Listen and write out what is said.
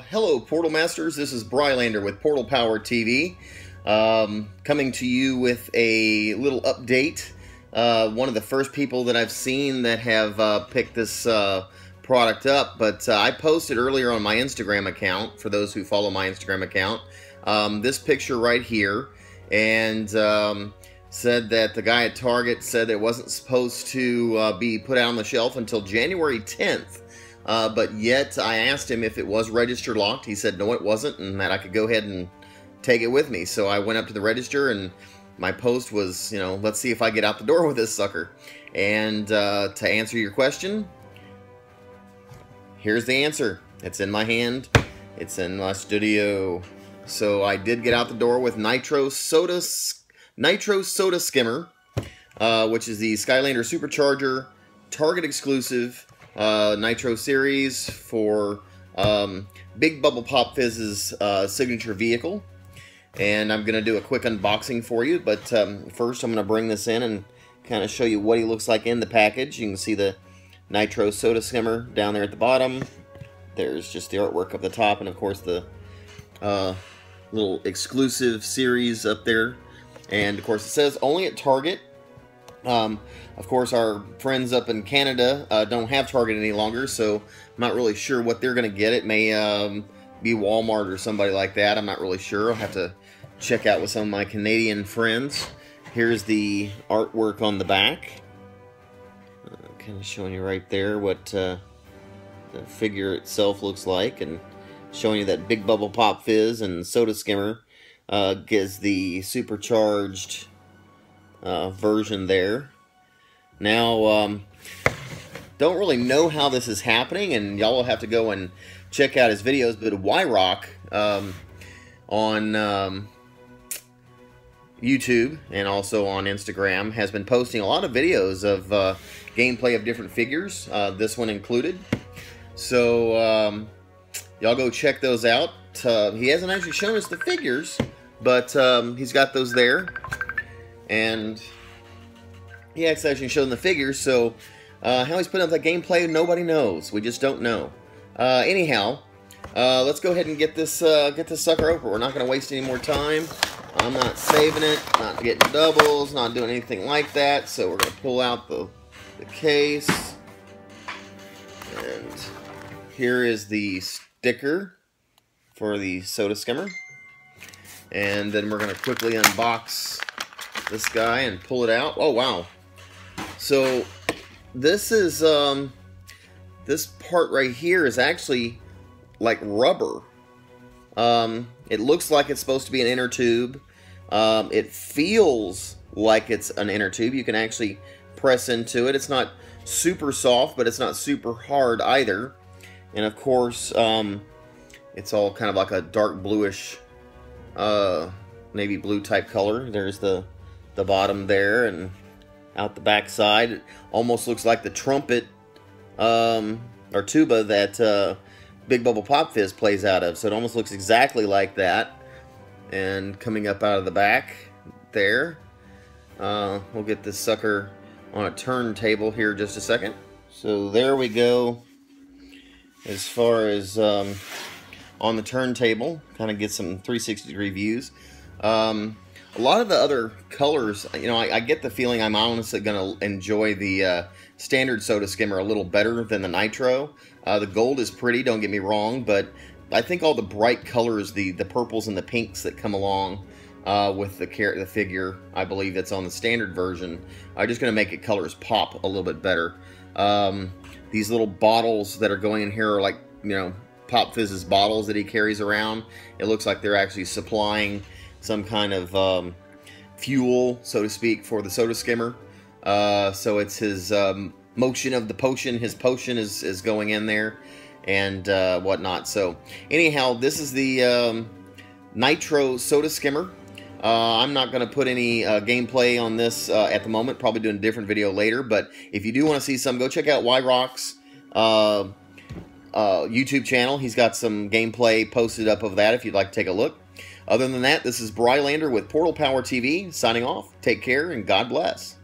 Hello, Portal Masters. This is Brylander with Portal Power TV, um, coming to you with a little update. Uh, one of the first people that I've seen that have uh, picked this uh, product up, but uh, I posted earlier on my Instagram account, for those who follow my Instagram account, um, this picture right here, and um, said that the guy at Target said it wasn't supposed to uh, be put out on the shelf until January 10th. Uh, but yet I asked him if it was register locked. He said no, it wasn't, and that I could go ahead and take it with me. So I went up to the register, and my post was, you know, let's see if I get out the door with this sucker. And uh, to answer your question, here's the answer. It's in my hand. It's in my studio. So I did get out the door with Nitro Soda Nitro Soda Skimmer, uh, which is the Skylander Supercharger Target exclusive uh, Nitro series for um, Big Bubble Pop Fizz's uh, signature vehicle. And I'm going to do a quick unboxing for you, but um, first I'm going to bring this in and kind of show you what he looks like in the package. You can see the Nitro Soda Skimmer down there at the bottom. There's just the artwork up the top, and of course the uh, little exclusive series up there. And of course it says only at Target um, of course, our friends up in Canada uh, don't have Target any longer, so I'm not really sure what they're going to get. It may um, be Walmart or somebody like that. I'm not really sure. I'll have to check out with some of my Canadian friends. Here's the artwork on the back. Uh, kind of showing you right there what uh, the figure itself looks like and showing you that Big Bubble Pop Fizz and Soda Skimmer uh, gives the supercharged uh, version there. Now, um, don't really know how this is happening, and y'all will have to go and check out his videos. But Yroc um, on um, YouTube and also on Instagram has been posting a lot of videos of uh, gameplay of different figures, uh, this one included. So, um, y'all go check those out. Uh, he hasn't actually shown us the figures, but um, he's got those there and he actually showed them the figures, so uh, how he's putting up that gameplay, nobody knows. We just don't know. Uh, anyhow, uh, let's go ahead and get this uh, get this sucker over. We're not going to waste any more time. I'm not saving it, not getting doubles, not doing anything like that. So we're going to pull out the, the case. And here is the sticker for the soda skimmer. And then we're going to quickly unbox this guy and pull it out. Oh, wow. So this is, um, this part right here is actually like rubber. Um, it looks like it's supposed to be an inner tube. Um, it feels like it's an inner tube. You can actually press into it. It's not super soft, but it's not super hard either. And of course, um, it's all kind of like a dark bluish, uh, navy blue type color. There's the the bottom there and out the back side. It almost looks like the trumpet um, or tuba that uh, Big Bubble Pop Fizz plays out of. So it almost looks exactly like that. And coming up out of the back there. Uh, we'll get this sucker on a turntable here just a second. So there we go. As far as um, on the turntable, kind of get some 360 degree views. Um, a lot of the other colors, you know, I, I get the feeling I'm honestly going to enjoy the uh, standard soda skimmer a little better than the nitro. Uh, the gold is pretty, don't get me wrong, but I think all the bright colors, the the purples and the pinks that come along uh, with the car- the figure, I believe that's on the standard version, are just going to make it colors pop a little bit better. Um, these little bottles that are going in here are like, you know, Pop Fizz's bottles that he carries around. It looks like they're actually supplying some kind of um, fuel, so to speak, for the soda skimmer. Uh, so it's his um, motion of the potion. His potion is, is going in there and uh, whatnot. So anyhow, this is the um, Nitro Soda Skimmer. Uh, I'm not going to put any uh, gameplay on this uh, at the moment. Probably doing a different video later. But if you do want to see some, go check out Yroc's uh, uh, YouTube channel. He's got some gameplay posted up of that if you'd like to take a look. Other than that, this is Brylander with Portal Power TV signing off. Take care and God bless.